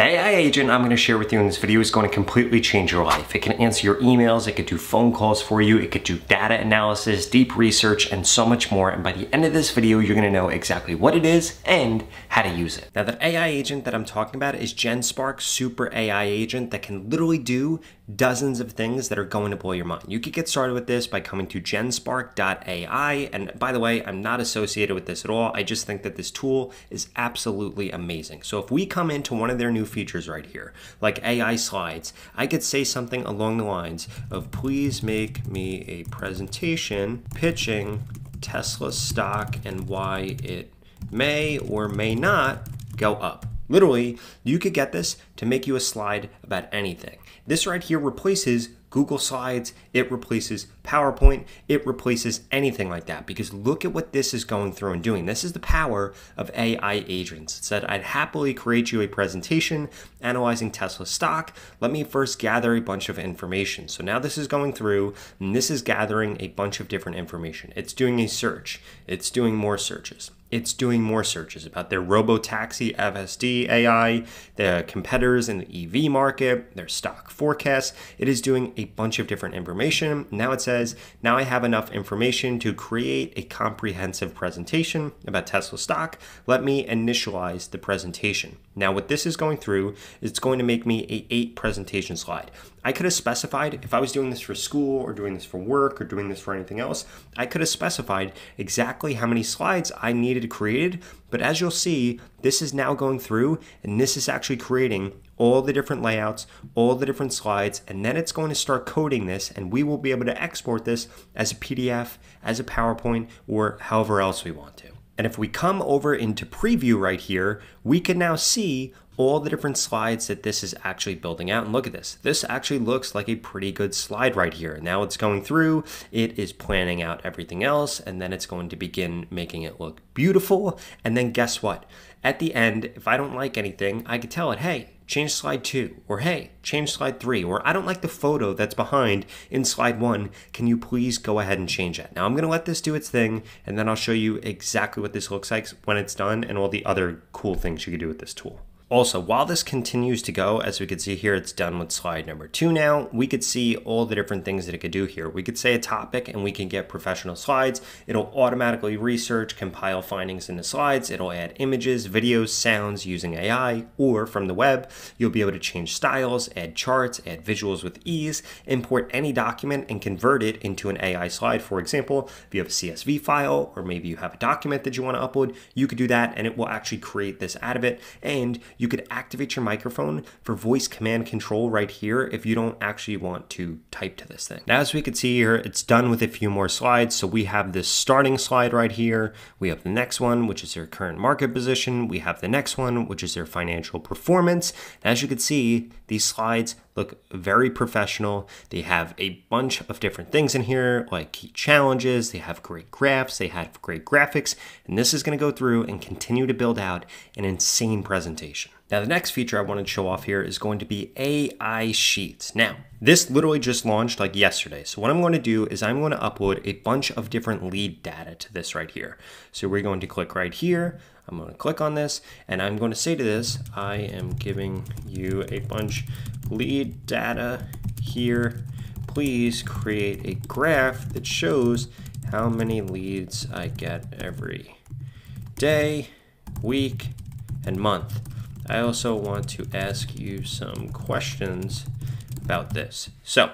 The AI agent I'm gonna share with you in this video is gonna completely change your life. It can answer your emails, it could do phone calls for you, it could do data analysis, deep research, and so much more. And by the end of this video, you're gonna know exactly what it is and how to use it. Now that AI agent that I'm talking about is GenSpark Super AI Agent that can literally do dozens of things that are going to blow your mind. You could get started with this by coming to genspark.ai. And by the way, I'm not associated with this at all. I just think that this tool is absolutely amazing. So if we come into one of their new features right here, like AI slides, I could say something along the lines of please make me a presentation pitching Tesla stock and why it may or may not go up. Literally, you could get this to make you a slide about anything. This right here replaces Google Slides, it replaces PowerPoint, it replaces anything like that because look at what this is going through and doing. This is the power of AI agents. It said, I'd happily create you a presentation analyzing Tesla stock. Let me first gather a bunch of information. So now this is going through and this is gathering a bunch of different information. It's doing a search, it's doing more searches it's doing more searches about their robotaxi FSD AI, the competitors in the EV market, their stock forecasts. It is doing a bunch of different information. Now it says, now I have enough information to create a comprehensive presentation about Tesla stock. Let me initialize the presentation. Now what this is going through, it's going to make me a eight presentation slide. I could have specified if I was doing this for school or doing this for work or doing this for anything else, I could have specified exactly how many slides I needed created. But as you'll see, this is now going through and this is actually creating all the different layouts, all the different slides, and then it's going to start coding this and we will be able to export this as a PDF, as a PowerPoint, or however else we want to. And if we come over into preview right here, we can now see all the different slides that this is actually building out. And look at this. This actually looks like a pretty good slide right here. Now it's going through, it is planning out everything else, and then it's going to begin making it look beautiful. And then guess what? At the end, if I don't like anything, I could tell it, hey, change slide two, or hey, change slide three, or I don't like the photo that's behind in slide one. Can you please go ahead and change that? Now I'm gonna let this do its thing, and then I'll show you exactly what this looks like when it's done and all the other cool things you can do with this tool. Also, while this continues to go, as we can see here, it's done with slide number two now, we could see all the different things that it could do here. We could say a topic and we can get professional slides. It'll automatically research, compile findings into slides. It'll add images, videos, sounds using AI or from the web. You'll be able to change styles, add charts, add visuals with ease, import any document and convert it into an AI slide. For example, if you have a CSV file or maybe you have a document that you want to upload, you could do that and it will actually create this out of it. And you could activate your microphone for voice command control right here if you don't actually want to type to this thing. Now, as we can see here, it's done with a few more slides. So we have this starting slide right here. We have the next one, which is their current market position. We have the next one, which is their financial performance. as you can see, these slides look very professional. They have a bunch of different things in here, like key challenges. They have great graphs. They have great graphics. And this is going to go through and continue to build out an insane presentation. Now, the next feature I wanted to show off here is going to be AI Sheets. Now, this literally just launched like yesterday. So what I'm going to do is I'm going to upload a bunch of different lead data to this right here. So we're going to click right here. I'm going to click on this and I'm going to say to this, I am giving you a bunch lead data here. Please create a graph that shows how many leads I get every day, week, and month. I also want to ask you some questions about this. So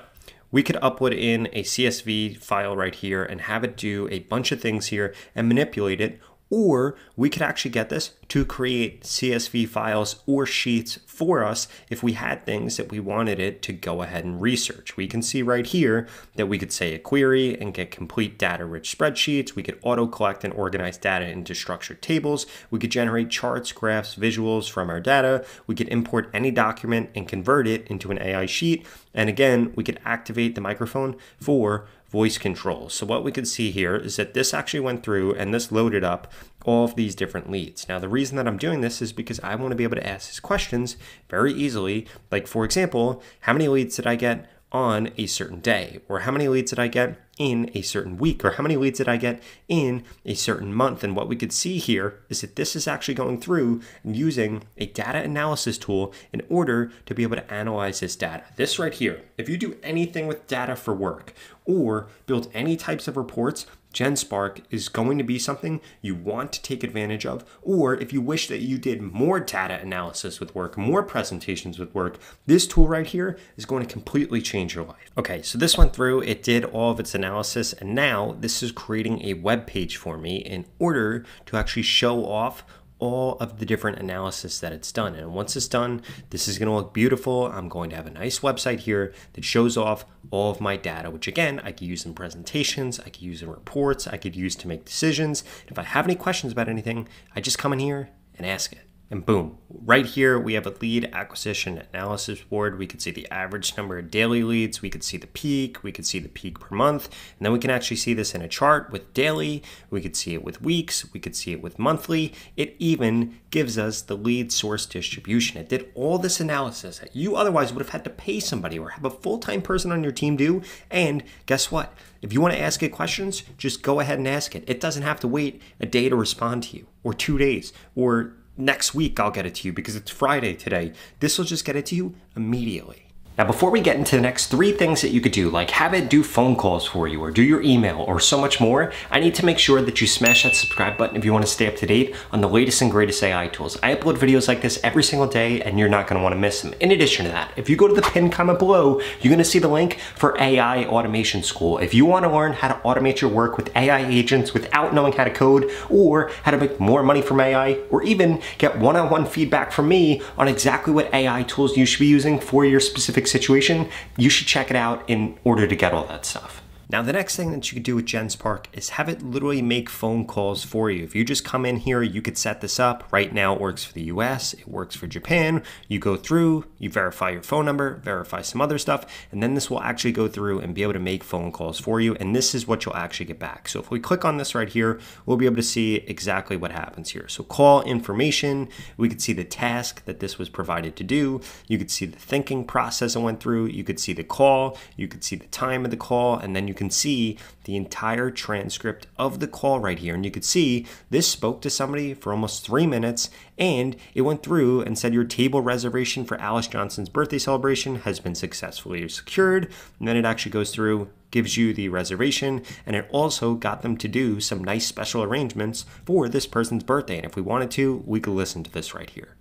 we could upload in a CSV file right here and have it do a bunch of things here and manipulate it or we could actually get this to create CSV files or sheets for us if we had things that we wanted it to go ahead and research. We can see right here that we could say a query and get complete data rich spreadsheets. We could auto collect and organize data into structured tables. We could generate charts, graphs, visuals from our data. We could import any document and convert it into an AI sheet. And again, we could activate the microphone for voice control. So what we could see here is that this actually went through and this loaded up all of these different leads. Now, the reason that I'm doing this is because I want to be able to ask these questions very easily. Like, for example, how many leads did I get on a certain day? Or how many leads did I get in a certain week or how many leads did I get in a certain month. And what we could see here is that this is actually going through and using a data analysis tool in order to be able to analyze this data. This right here, if you do anything with data for work or build any types of reports, GenSpark is going to be something you want to take advantage of, or if you wish that you did more data analysis with work, more presentations with work, this tool right here is going to completely change your life. Okay, so this went through, it did all of its analysis, and now this is creating a web page for me in order to actually show off all of the different analysis that it's done. And once it's done, this is going to look beautiful. I'm going to have a nice website here that shows off all of my data, which again, I could use in presentations, I could use in reports, I could use to make decisions. If I have any questions about anything, I just come in here and ask it. And boom, right here we have a lead acquisition analysis board. We could see the average number of daily leads. We could see the peak. We could see the peak per month. And then we can actually see this in a chart with daily. We could see it with weeks. We could see it with monthly. It even gives us the lead source distribution. It did all this analysis that you otherwise would have had to pay somebody or have a full time person on your team do. And guess what? If you want to ask it questions, just go ahead and ask it. It doesn't have to wait a day to respond to you or two days or next week I'll get it to you because it's Friday today. This will just get it to you immediately. Now, before we get into the next three things that you could do, like have it do phone calls for you or do your email or so much more, I need to make sure that you smash that subscribe button if you want to stay up to date on the latest and greatest AI tools. I upload videos like this every single day and you're not going to want to miss them. In addition to that, if you go to the pinned comment below, you're going to see the link for AI Automation School. If you want to learn how to automate your work with AI agents without knowing how to code or how to make more money from AI or even get one-on-one -on -one feedback from me on exactly what AI tools you should be using for your specific situation, you should check it out in order to get all that stuff. Now, the next thing that you could do with GenSpark is have it literally make phone calls for you. If you just come in here, you could set this up. Right now, it works for the US, it works for Japan. You go through, you verify your phone number, verify some other stuff, and then this will actually go through and be able to make phone calls for you. And this is what you'll actually get back. So if we click on this right here, we'll be able to see exactly what happens here. So call information, we could see the task that this was provided to do. You could see the thinking process it went through. You could see the call, you could see the time of the call, and then you can see the entire transcript of the call right here. And you could see this spoke to somebody for almost three minutes and it went through and said your table reservation for Alice Johnson's birthday celebration has been successfully secured. And then it actually goes through, gives you the reservation, and it also got them to do some nice special arrangements for this person's birthday. And if we wanted to, we could listen to this right here.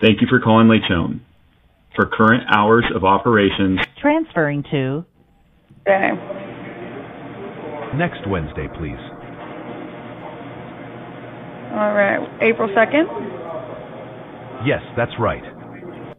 Thank you for calling LeChone. For current hours of operations, Transferring to Okay. Next Wednesday, please. All right. April 2nd? Yes, that's right.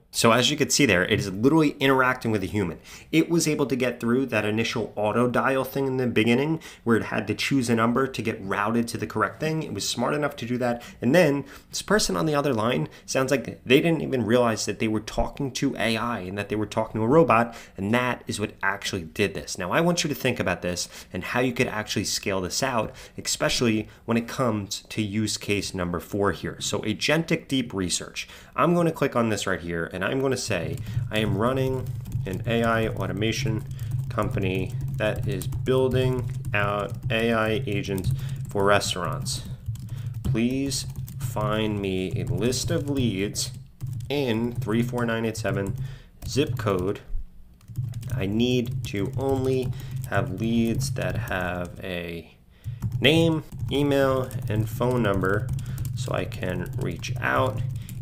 So as you can see there, it is literally interacting with a human. It was able to get through that initial auto dial thing in the beginning where it had to choose a number to get routed to the correct thing. It was smart enough to do that. And then this person on the other line sounds like they didn't even realize that they were talking to AI and that they were talking to a robot. And that is what actually did this. Now, I want you to think about this and how you could actually scale this out, especially when it comes to use case number four here. So agentic deep research. I'm going to click on this right here and I'm going to say I am running an AI automation company that is building out AI agents for restaurants. Please find me a list of leads in 34987 zip code. I need to only have leads that have a name, email, and phone number so I can reach out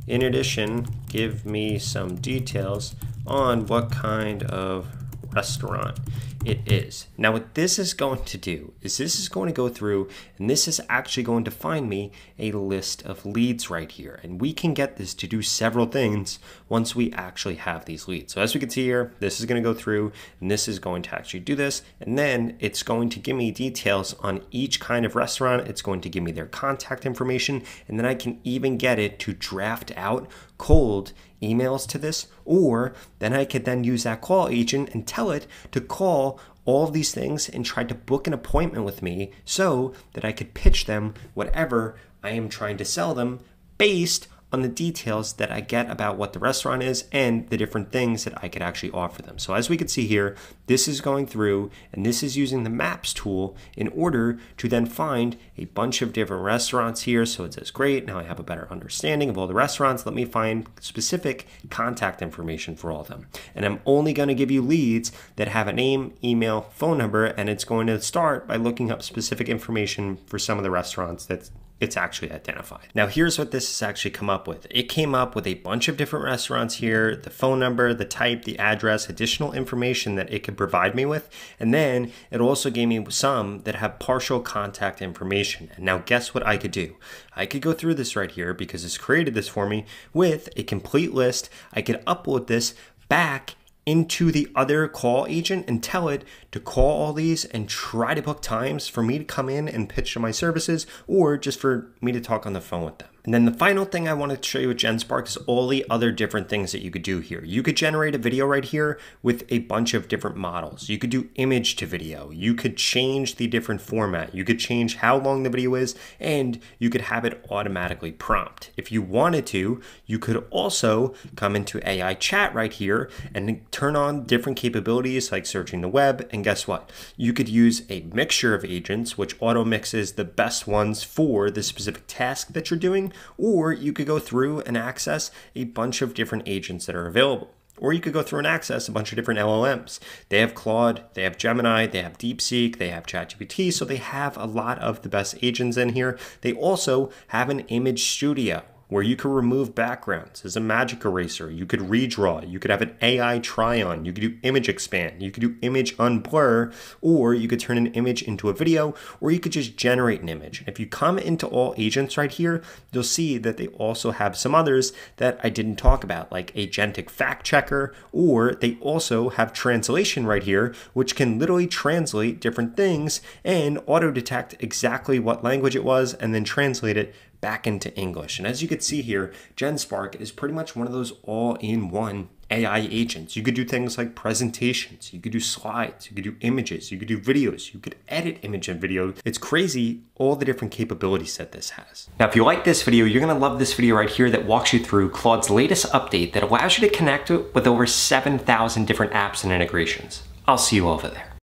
in addition, give me some details on what kind of restaurant it is. Now what this is going to do is this is going to go through and this is actually going to find me a list of leads right here. And we can get this to do several things once we actually have these leads. So as we can see here, this is going to go through and this is going to actually do this. And then it's going to give me details on each kind of restaurant. It's going to give me their contact information. And then I can even get it to draft out cold emails to this, or then I could then use that call agent and tell it to call all these things and try to book an appointment with me so that I could pitch them whatever I am trying to sell them based on the details that I get about what the restaurant is and the different things that I could actually offer them. So as we can see here, this is going through and this is using the maps tool in order to then find a bunch of different restaurants here. So it says, great, now I have a better understanding of all the restaurants. Let me find specific contact information for all of them. And I'm only going to give you leads that have a name, email, phone number, and it's going to start by looking up specific information for some of the restaurants that it's actually identified. Now here's what this has actually come up with. It came up with a bunch of different restaurants here, the phone number, the type, the address, additional information that it could provide me with, and then it also gave me some that have partial contact information. And now guess what I could do? I could go through this right here because it's created this for me with a complete list. I could upload this back into the other call agent and tell it to call all these and try to book times for me to come in and pitch my services or just for me to talk on the phone with them. And then the final thing I wanted to show you with GenSpark is all the other different things that you could do here. You could generate a video right here with a bunch of different models. You could do image to video. You could change the different format. You could change how long the video is, and you could have it automatically prompt. If you wanted to, you could also come into AI chat right here and turn on different capabilities like searching the web. And guess what? You could use a mixture of agents, which auto mixes the best ones for the specific task that you're doing or you could go through and access a bunch of different agents that are available. Or you could go through and access a bunch of different LLMs. They have Claude, they have Gemini, they have DeepSeek, they have ChatGPT, so they have a lot of the best agents in here. They also have an image studio where you could remove backgrounds as a magic eraser. You could redraw. You could have an AI try on. You could do image expand. You could do image unblur, or you could turn an image into a video, or you could just generate an image. If you come into all agents right here, you'll see that they also have some others that I didn't talk about, like Agentic Fact Checker, or they also have translation right here, which can literally translate different things and auto detect exactly what language it was and then translate it back into English. And as you can see here, GenSpark is pretty much one of those all-in-one AI agents. You could do things like presentations, you could do slides, you could do images, you could do videos, you could edit image and video. It's crazy all the different capabilities that this has. Now, if you like this video, you're gonna love this video right here that walks you through Claude's latest update that allows you to connect with over 7,000 different apps and integrations. I'll see you over there.